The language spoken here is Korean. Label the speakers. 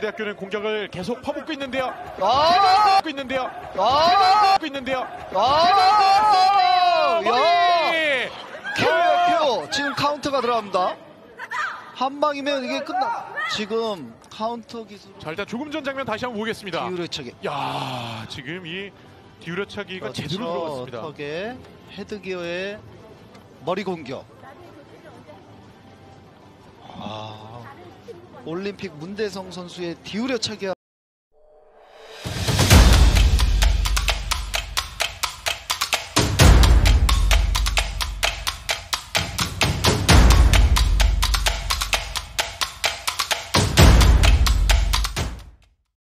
Speaker 1: 광주대학교는 공격을 계속 퍼붓고 있는데요.
Speaker 2: 아!
Speaker 1: 퍼붓고 있는데요.
Speaker 2: 아!
Speaker 1: 퍼붓고 있는데요.
Speaker 2: 아! 야! KO 지금 카운터가 들어갑니다. 한 방이면 이게 끝나. 지금 카운터 기술
Speaker 1: 자 일단 조금 전 장면 다시 한번 보겠습니다.
Speaker 2: 뒤후려차기.
Speaker 1: 야 지금 이 뒤후려차기가
Speaker 2: 그렇죠.
Speaker 1: 제대로 들어갔습니다.
Speaker 2: 턱에 헤드기어의 머리 공격. 올림픽 문대성 선수의 디우려 차기